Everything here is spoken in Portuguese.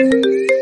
Música